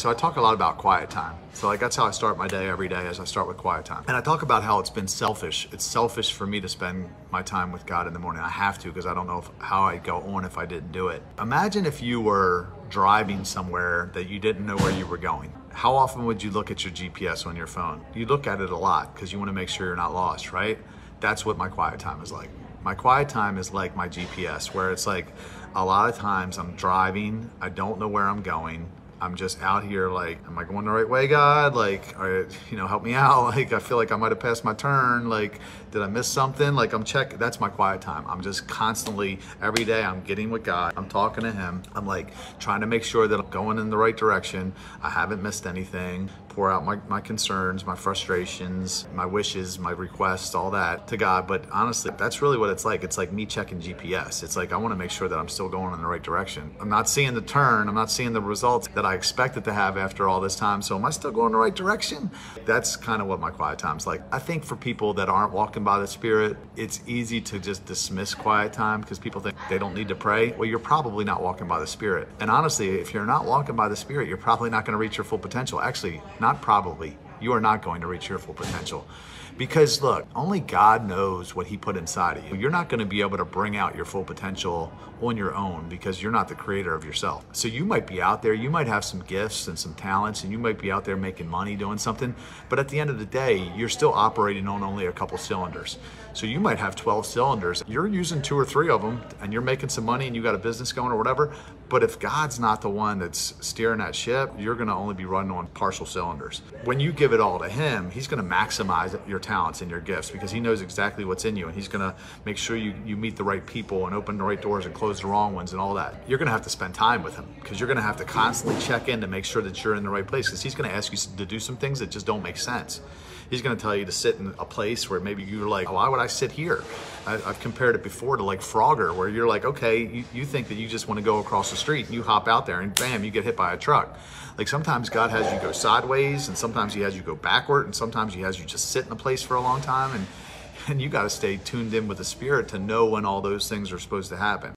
So I talk a lot about quiet time. So like that's how I start my day every day as I start with quiet time. And I talk about how it's been selfish. It's selfish for me to spend my time with God in the morning. I have to because I don't know if, how I'd go on if I didn't do it. Imagine if you were driving somewhere that you didn't know where you were going. How often would you look at your GPS on your phone? You look at it a lot because you want to make sure you're not lost, right? That's what my quiet time is like. My quiet time is like my GPS, where it's like a lot of times I'm driving, I don't know where I'm going. I'm just out here like, am I going the right way, God? Like, are, you know, help me out. Like, I feel like I might have passed my turn. Like, did I miss something? Like, I'm checking. That's my quiet time. I'm just constantly, every day, I'm getting with God. I'm talking to Him. I'm like trying to make sure that I'm going in the right direction. I haven't missed anything. Pour out my, my concerns, my frustrations, my wishes, my requests, all that to God. But honestly, that's really what it's like. It's like me checking GPS. It's like I want to make sure that I'm still going in the right direction. I'm not seeing the turn. I'm not seeing the results that I expected to have after all this time. So am I still going the right direction? That's kind of what my quiet time's like. I think for people that aren't walking by the Spirit, it's easy to just dismiss quiet time because people think they don't need to pray. Well, you're probably not walking by the Spirit. And honestly, if you're not walking by the Spirit, you're probably not going to reach your full potential. Actually, not probably. You are not going to reach your full potential. Because look, only God knows what He put inside of you. You're not going to be able to bring out your full potential on your own because you're not the creator of yourself. So you might be out there, you might have some gifts and some talents, and you might be out there making money doing something. But at the end of the day, you're still operating on only a couple cylinders. So you might have 12 cylinders. You're using two or three of them and you're making some money and you got a business going or whatever. But if God's not the one that's steering that ship, you're going to only be running on partial cylinders. When you give it all to Him, He's going to maximize your talents and your gifts because He knows exactly what's in you and He's going to make sure you, you meet the right people and open the right doors and close the wrong ones and all that. You're going to have to spend time with Him because you're going to have to constantly check in to make sure that you're in the right place because He's going to ask you to do some things that just don't make sense. He's going to tell you to sit in a place where maybe you're like, why would I sit here? I, have compared it before to like Frogger, where you're like, okay, you, you think that you just want to go across the street and you hop out there and bam, you get hit by a truck. Like sometimes God has you go sideways and sometimes he has you go backward and sometimes he has you just sit in a place for a long time and and you got to stay tuned in with the spirit to know when all those things are supposed to happen.